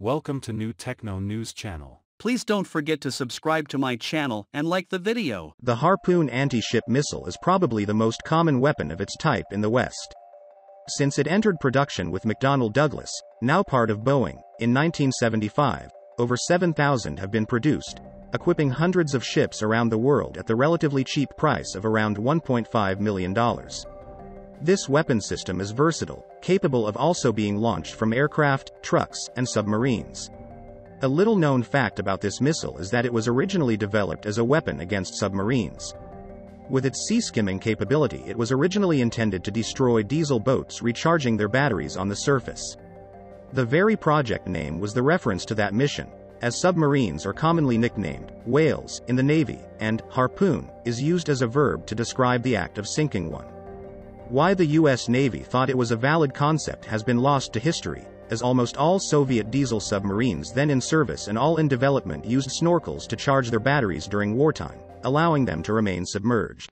Welcome to New Techno News Channel. Please don't forget to subscribe to my channel and like the video. The Harpoon anti-ship missile is probably the most common weapon of its type in the West. Since it entered production with McDonnell Douglas, now part of Boeing, in 1975, over 7,000 have been produced, equipping hundreds of ships around the world at the relatively cheap price of around $1.5 million. This weapon system is versatile, capable of also being launched from aircraft, trucks, and submarines. A little known fact about this missile is that it was originally developed as a weapon against submarines. With its sea skimming capability, it was originally intended to destroy diesel boats recharging their batteries on the surface. The very project name was the reference to that mission, as submarines are commonly nicknamed whales in the Navy, and harpoon is used as a verb to describe the act of sinking one. Why the US Navy thought it was a valid concept has been lost to history, as almost all Soviet diesel submarines then in service and all in development used snorkels to charge their batteries during wartime, allowing them to remain submerged.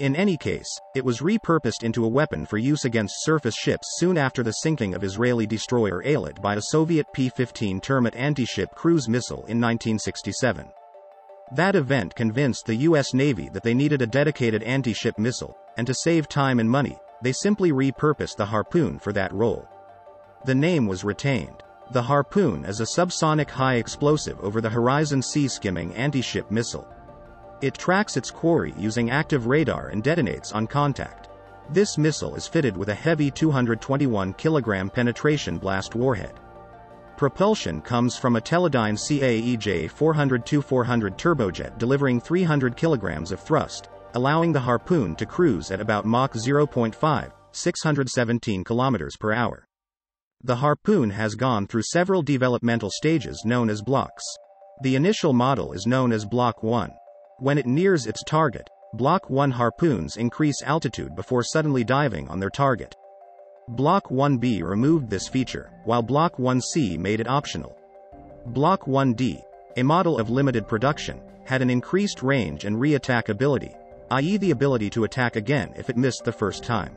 In any case, it was repurposed into a weapon for use against surface ships soon after the sinking of Israeli destroyer Eilat by a Soviet P-15 Termit anti-ship cruise missile in 1967. That event convinced the US Navy that they needed a dedicated anti-ship missile, and to save time and money, they simply repurposed the Harpoon for that role. The name was retained. The Harpoon is a subsonic high explosive over the horizon sea skimming anti-ship missile. It tracks its quarry using active radar and detonates on contact. This missile is fitted with a heavy 221 kg penetration blast warhead. Propulsion comes from a Teledyne CAEJ 400-400 turbojet delivering 300 kg of thrust, allowing the Harpoon to cruise at about Mach 0.5, 617 km per hour. The Harpoon has gone through several developmental stages known as blocks. The initial model is known as Block 1. When it nears its target, Block 1 harpoons increase altitude before suddenly diving on their target. Block 1B removed this feature, while Block 1C made it optional. Block 1D, a model of limited production, had an increased range and re-attack ability, i.e. the ability to attack again if it missed the first time.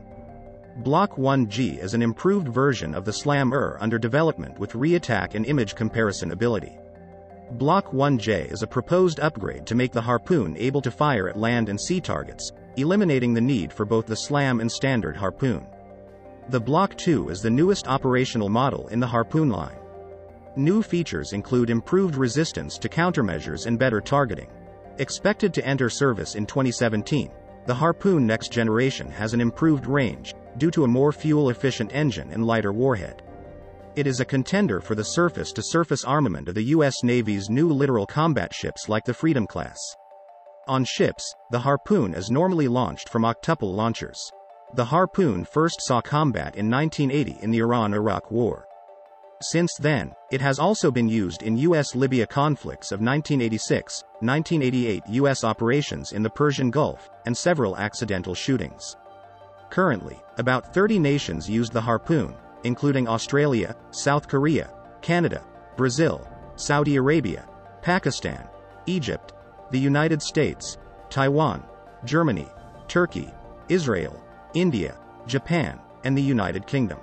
Block 1G is an improved version of the Slam-Er under development with re-attack and image comparison ability. Block 1J is a proposed upgrade to make the Harpoon able to fire at land and sea targets, eliminating the need for both the Slam and standard Harpoon. The Block 2 is the newest operational model in the Harpoon line. New features include improved resistance to countermeasures and better targeting. Expected to enter service in 2017, the Harpoon next generation has an improved range, due to a more fuel-efficient engine and lighter warhead. It is a contender for the surface-to-surface armament of the U.S. Navy's new littoral combat ships like the Freedom class. On ships, the Harpoon is normally launched from octuple launchers. The Harpoon first saw combat in 1980 in the Iran-Iraq War. Since then, it has also been used in U.S.-Libya conflicts of 1986, 1988 U.S. operations in the Persian Gulf, and several accidental shootings. Currently, about 30 nations use the Harpoon, including Australia, South Korea, Canada, Brazil, Saudi Arabia, Pakistan, Egypt, the United States, Taiwan, Germany, Turkey, Israel, India, Japan, and the United Kingdom.